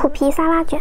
虎皮沙拉卷。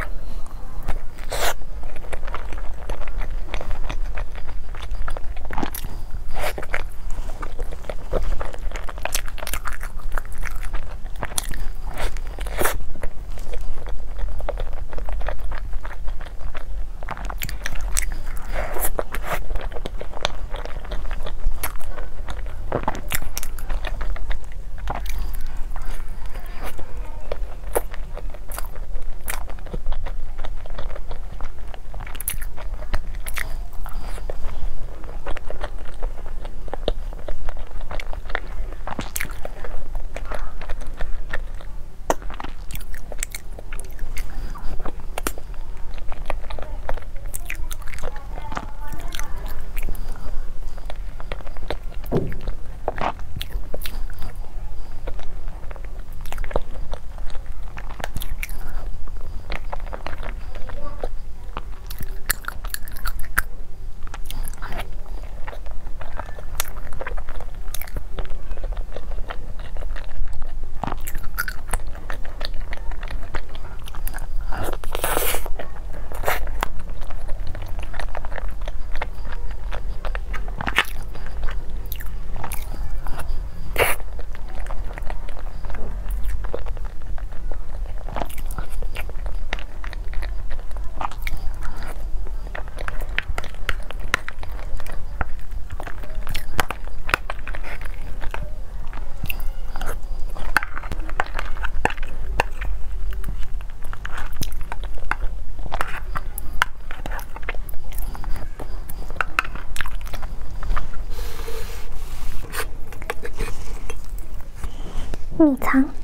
米肠。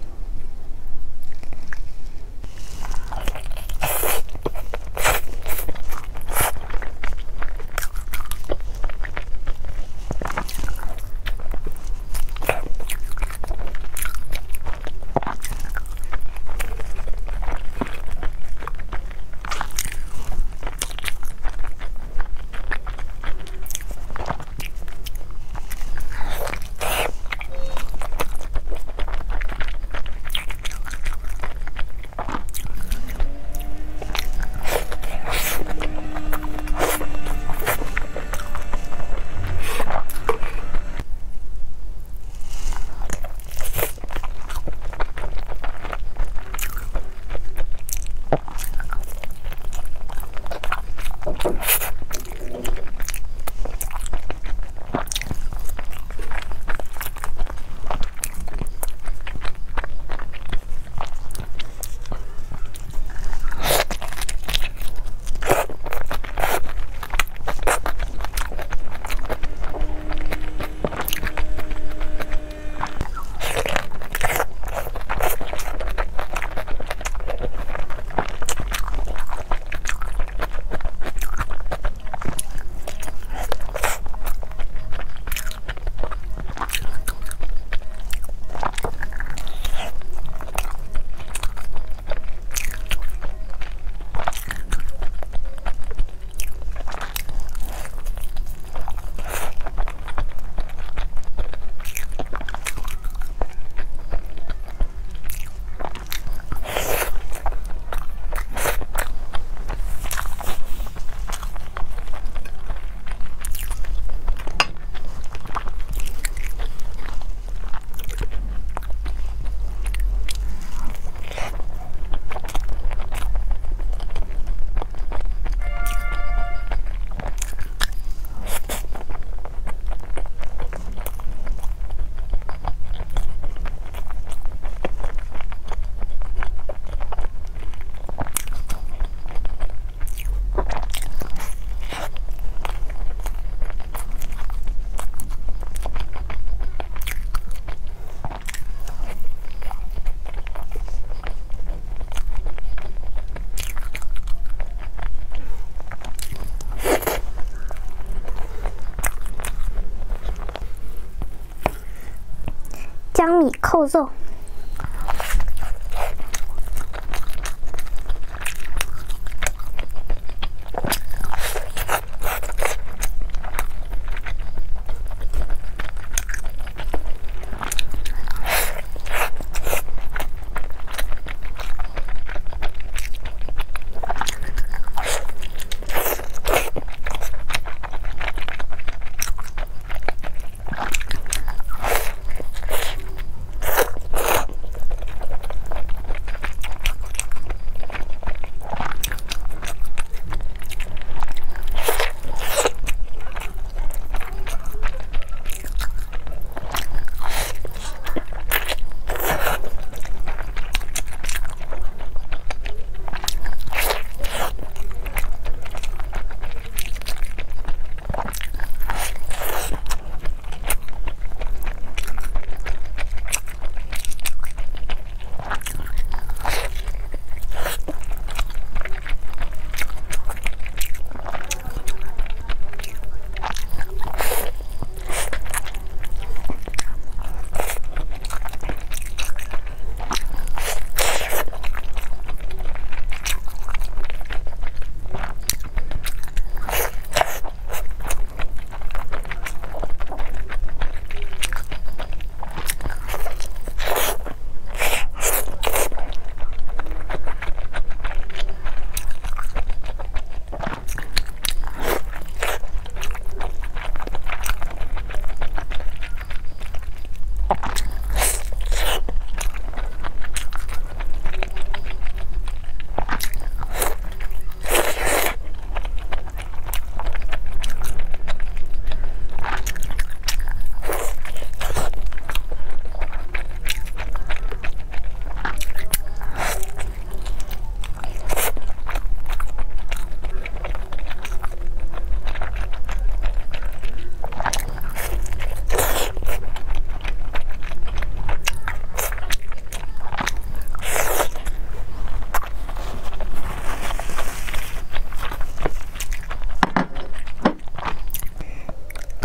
そう。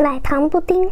奶糖布丁。